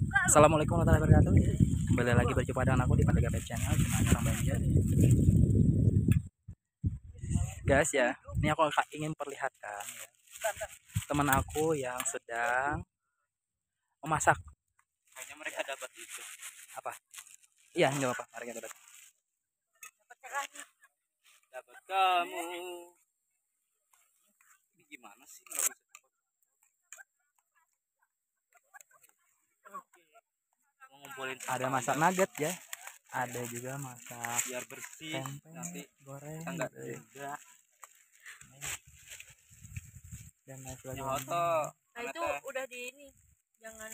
Assalamualaikum warahmatullahi wabarakatuh Kembali lagi berjumpa dengan aku di Pandega Pet Channel Gimana orang Banjar Guys ya Ini aku ingin perlihatkan ya, Teman aku yang sedang Memasak Kayaknya mereka dapat itu. Apa? Iya nggak apa-apa mereka dapat Dapat kamu. Ini gimana sih nggak bisa Mau ngumpulin Ada masak nugget ya. Ada juga masak biar bersih tempe nanti goreng kita nggak ya. beda. dan lain sebagainya. Nah itu udah di ini, jangan.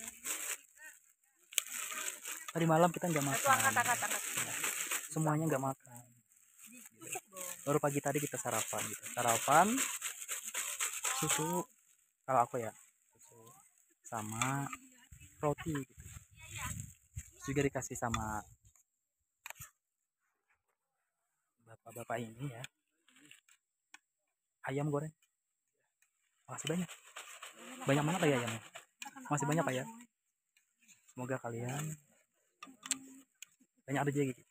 Tadi malam kita nggak itu makan. angkat angkat angkat. Semuanya nggak makan. Baru pagi tadi kita sarapan gitu. Sarapan susu kalau aku ya. Susu sama roti gitu juga dikasih sama bapak-bapak ini ya. Ayam goreng. Masih banyak. Banyak mana pak ya ayamnya? Masih banyak pak ya. Semoga kalian banyak rezeki gitu.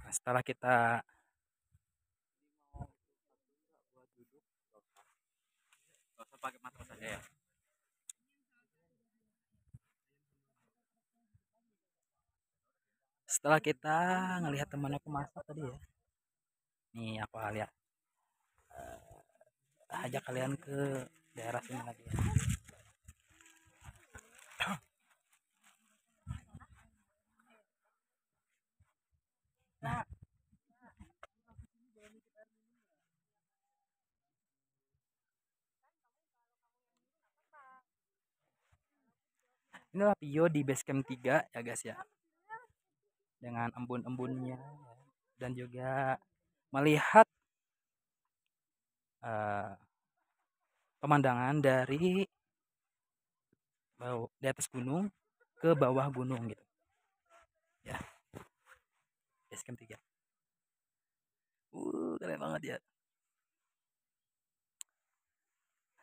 Nah, setelah kita pakai matras aja ya. Setelah kita ngelihat teman aku masak tadi ya nih aku lihat eh, ajak kalian ke daerah sini lagi ya. Nah. inilah video di basecamp 3 ya guys ya dengan embun-embunnya ya. dan juga melihat eh, pemandangan dari bawah di atas gunung ke bawah gunung gitu. Ya. Basecamp 3 uh keren banget ya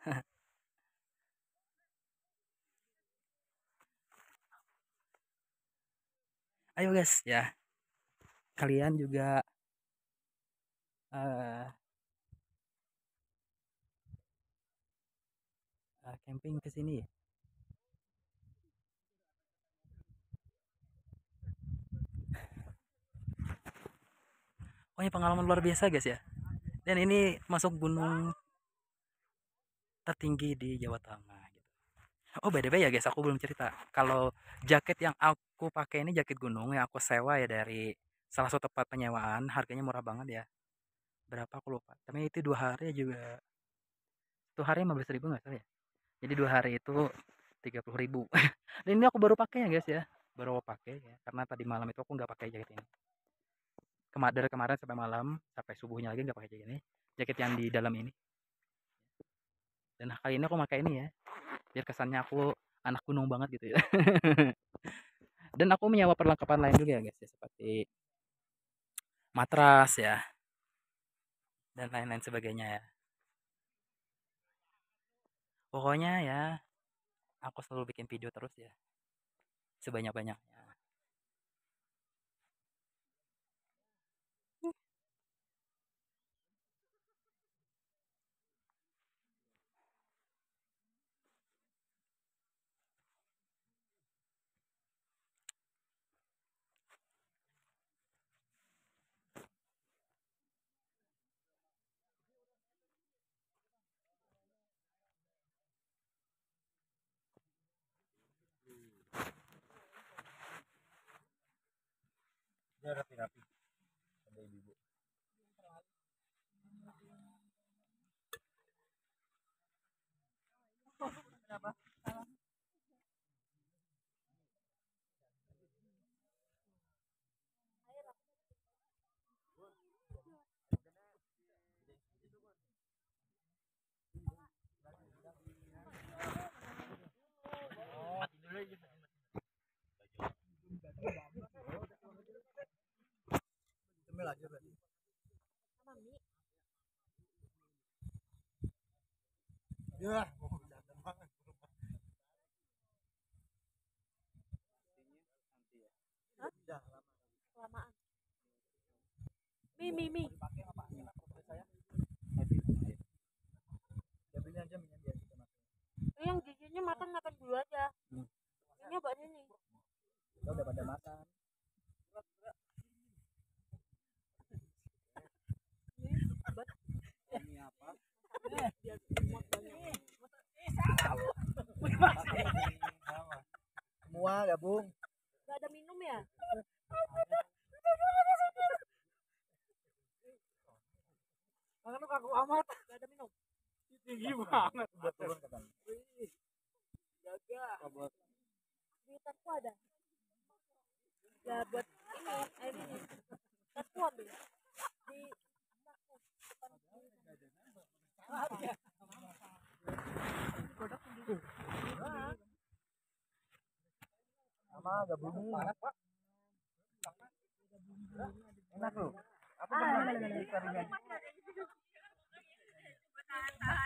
ayo guys ya. Kalian juga eh eh, camping ke sini ya? Oh pengalaman luar biasa guys ya. Dan ini masuk gunung tertinggi di Jawa Tengah. Oh by the way ya guys aku belum cerita. Kalau jaket yang aku pakai ini jaket gunung yang aku sewa ya dari salah satu tempat penyewaan harganya murah banget ya. Berapa aku lupa. Tapi itu dua hari juga satu hari lima belas ribu nggak salah ya. Jadi dua hari itu tiga puluh ribu. Dan ini aku baru pakai ya guys ya. Baru aku pakai ya karena tadi malam itu aku nggak pakai jaket ini. Kema dari kemarin sampai malam sampai subuhnya lagi nggak pakai jaket ini jaket yang di dalam ini. Dan kali ini aku pakai ini ya biar kesannya aku anak gunung banget gitu ya. Dan aku menyewa perlengkapan lain juga ya guys ya seperti matras ya dan lain-lain sebagainya ya. Pokoknya ya aku selalu bikin video terus ya sebanyak-banyaknya Dia rapi-rapi. Ada ibu. Cemil Ya, mau bercanda banget. Hah? Udah lama. Kelamaan. Mi, mi, mi. Dipakai apa? Enak menurut saya. Diambilin aja minyak biar kita makan. Ini yang giginya makan makan dulu aja. Hmm. Ini banyak nih. Kita udah pada makan. Ini apa? Biar muat banyak. Semua gabung. Gak ada minum ya? Makan lu kaku amat. Gak ada minum. Tinggi banget. Buat turun ke. Jaga. Buat Di tasku ada. Ya buat ini air ini. Tasku ambil. Di tasku. Depan sama gabungin. Enak loh. Apa Ah, benar ikannya?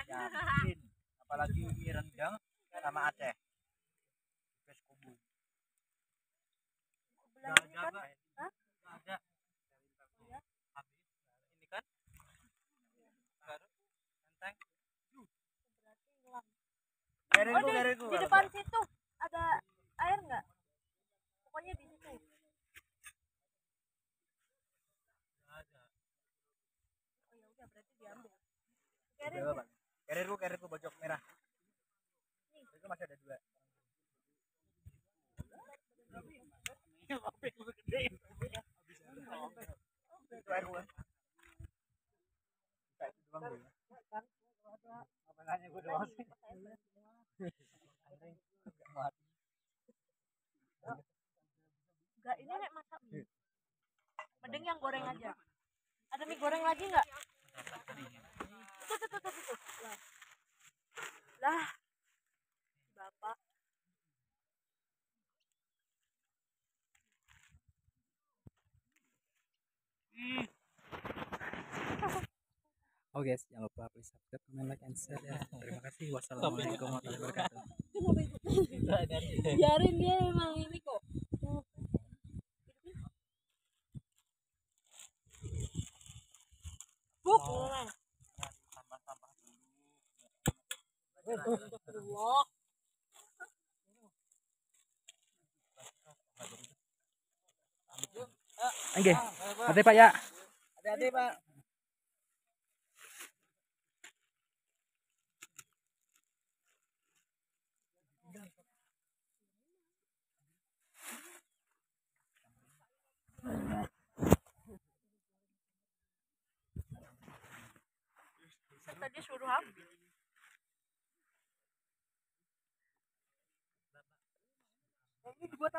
Yakin. Apalagi mie rendang sama Aceh. Bes kubu. Kan. Hah? ada habis ini kan baru enteng Berarti ngelam. Keren Oh, di, di depan situ ada air nggak? Pokoknya di situ. Oh ya udah berarti diambil. Keren. Coba, Bang. Keren ku, keren ku bojok merah. Itu masih ada dua. Gua. Kita itu doang sih? Anjing, nggak mati. Enggak, ini nek masak mie. Mending yang goreng aja. Ada mie goreng lagi nggak? Itu, itu, itu, itu. Lah. Lah. Bapak. Oh guys, jangan lupa please subscribe, comment, like, and share ya. Terima kasih. Wassalamualaikum warahmatullahi wabarakatuh. Biarin dia emang ini Allah. Oke, nanti Pak ya. Hati-hati, Pak. Tadi suruh habis. Ini dibuat